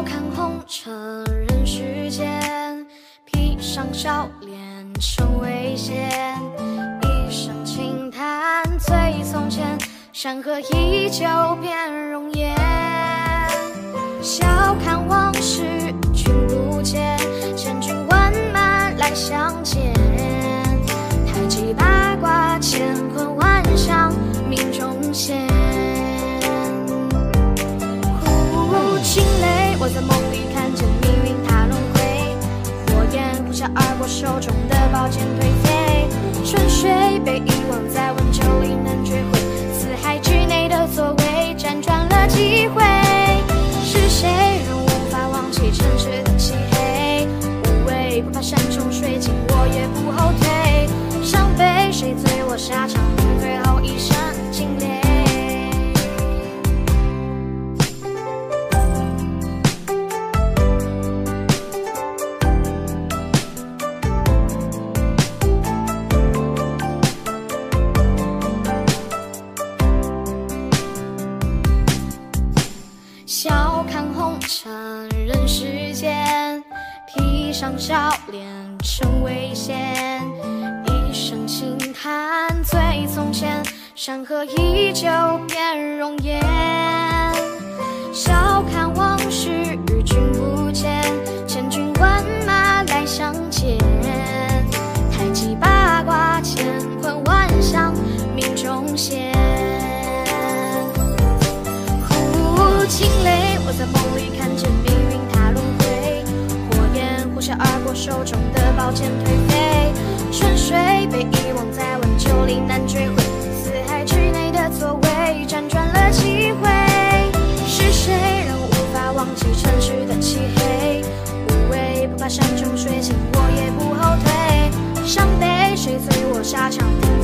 笑看红尘人世间披上笑脸成危险一声轻叹醉从前山河依旧变容颜。笑看往事君不见千军万马来相见。焰呼啸而过，手中的宝剑颓废。春水被遗忘在温酒里笑看红尘人世间，披上笑脸成危险。一声轻叹醉从前，山河依旧变容颜。笑看往事与君不见，千军万马来相见。太极八卦，乾坤万象，命中现。惊雷，我在梦里看见命运踏轮回，火焰呼啸而过，手中的宝剑颓废。春水被遗忘在温酒里难追回，四海之内的座位辗转了几回。是谁让我无法忘记尘世的漆黑？无畏不怕山穷水尽，我也不后退。伤悲谁醉我沙场，听。